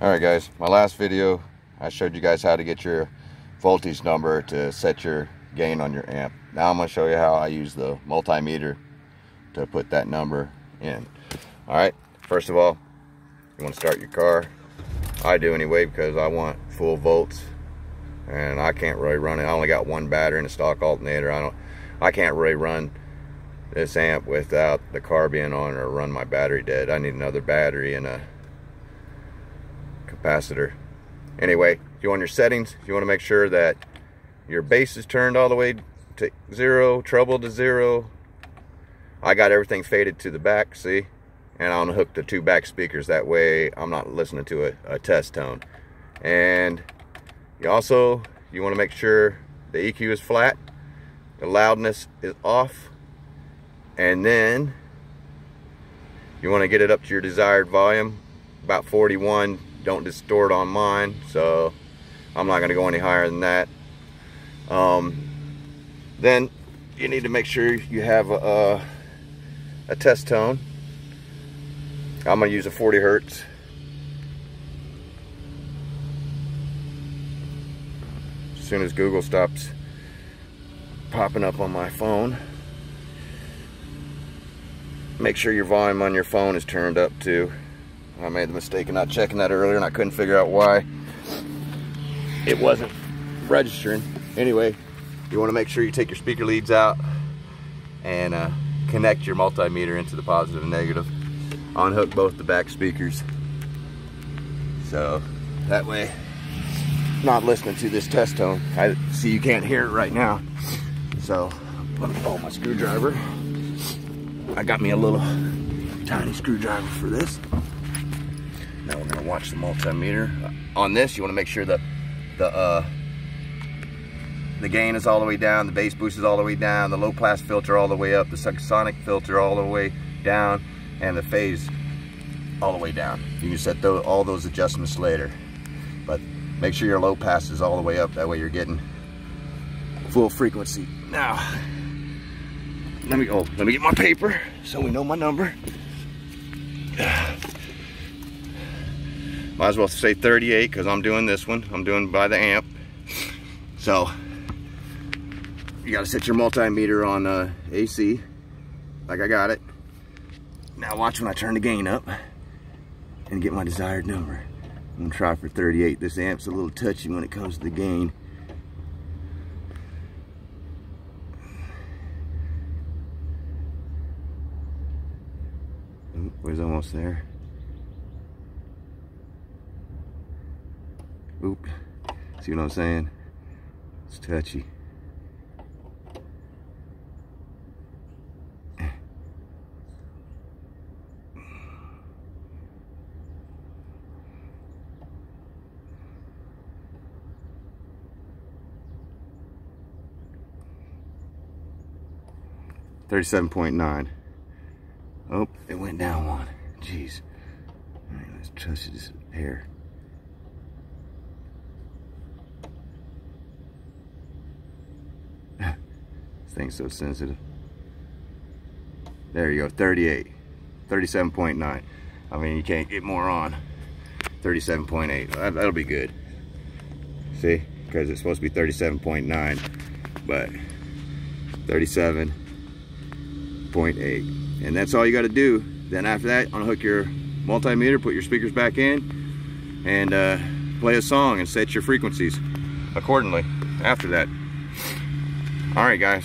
all right guys. My last video I showed you guys how to get your voltage number to set your gain on your amp. Now I'm going to show you how I use the multimeter to put that number in. All right first of all you want to start your car. I do anyway because I want full volts and I can't really run it. I only got one battery and a stock alternator. I don't I can't really run this amp without the car being on or run my battery dead. I need another battery and a capacitor. Anyway, you on your settings, you want to make sure that your bass is turned all the way to zero, treble to zero. I got everything faded to the back, see? And gonna hook the two back speakers. That way I'm not listening to a, a test tone. And you also, you wanna make sure the EQ is flat, the loudness is off, and then you wanna get it up to your desired volume, about 41 don't distort on mine so I'm not going to go any higher than that. Um, then you need to make sure you have a, a test tone. I'm going to use a 40 hertz. As soon as Google stops popping up on my phone make sure your volume on your phone is turned up too I made the mistake of not checking that earlier and I couldn't figure out why it wasn't registering. Anyway, you want to make sure you take your speaker leads out and uh, connect your multimeter into the positive and negative. Unhook both the back speakers. So that way, not listening to this test tone. I see you can't hear it right now. So let me pull my screwdriver. I got me a little tiny screwdriver for this. Now we're gonna watch the multimeter. On this, you wanna make sure that the uh, the gain is all the way down, the bass boost is all the way down, the low pass filter all the way up, the subsonic filter all the way down, and the phase all the way down. You can set those, all those adjustments later. But make sure your low pass is all the way up, that way you're getting full frequency. Now, let me, oh, let me get my paper so we know my number. Might as well say 38 because I'm doing this one. I'm doing by the amp. So, you got to set your multimeter on uh, AC, like I got it. Now watch when I turn the gain up and get my desired number. I'm gonna try for 38. This amp's a little touchy when it comes to the gain. Oh, was almost there. Oop. See what I'm saying? It's touchy. Thirty-seven point nine. Oh, it went down one. Jeez. All right, let's touch this hair. Thing's so sensitive. There you go, 38. 37.9. I mean, you can't get more on. 37.8. That, that'll be good. See? Because it's supposed to be 37.9, but 37.8. And that's all you got to do. Then after that, unhook your multimeter, put your speakers back in, and uh, play a song and set your frequencies accordingly after that. All right, guys.